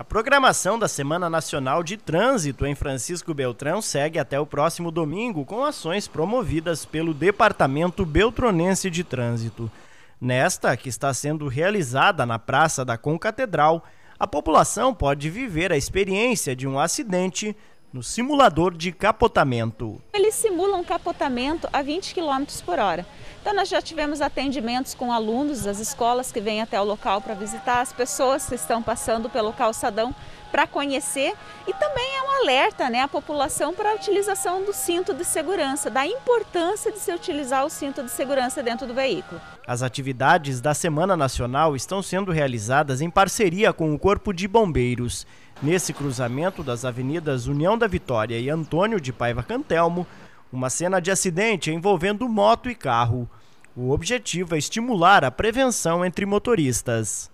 A programação da Semana Nacional de Trânsito em Francisco Beltrão segue até o próximo domingo com ações promovidas pelo Departamento Beltronense de Trânsito. Nesta, que está sendo realizada na Praça da Concatedral, a população pode viver a experiência de um acidente no simulador de capotamento. Eles simulam capotamento a 20 km por hora. Então nós já tivemos atendimentos com alunos das escolas que vêm até o local para visitar, as pessoas que estão passando pelo calçadão para conhecer e também é um alerta né, à população para a utilização do cinto de segurança, da importância de se utilizar o cinto de segurança dentro do veículo. As atividades da Semana Nacional estão sendo realizadas em parceria com o Corpo de Bombeiros. Nesse cruzamento das avenidas União da Vitória e Antônio de Paiva Cantelmo, uma cena de acidente envolvendo moto e carro. O objetivo é estimular a prevenção entre motoristas.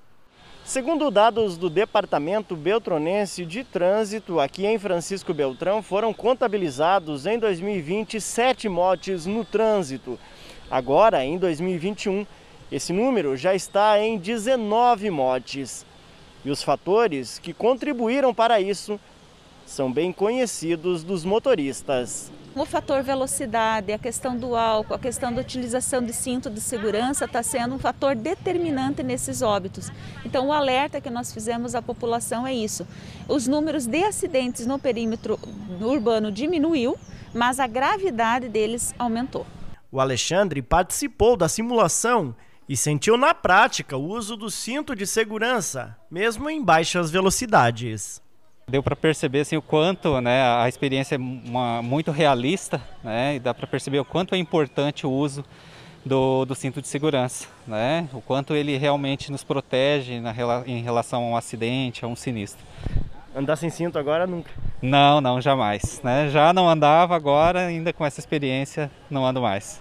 Segundo dados do Departamento Beltronense de Trânsito, aqui em Francisco Beltrão foram contabilizados em 2020 sete mortes no trânsito. Agora, em 2021, esse número já está em 19 mortes. E os fatores que contribuíram para isso são bem conhecidos dos motoristas. O fator velocidade, a questão do álcool, a questão da utilização de cinto de segurança está sendo um fator determinante nesses óbitos. Então, o alerta que nós fizemos à população é isso. Os números de acidentes no perímetro urbano diminuiu, mas a gravidade deles aumentou. O Alexandre participou da simulação e sentiu na prática o uso do cinto de segurança, mesmo em baixas velocidades. Deu para perceber assim, o quanto né, a experiência é uma, muito realista né, e dá para perceber o quanto é importante o uso do, do, cinto de segurança, né, o quanto ele realmente nos protege na, em relação a um acidente, a um sinistro. Andar sem cinto agora nunca? Não, não, jamais. Né? Já não andava agora, ainda com essa experiência, não ando mais.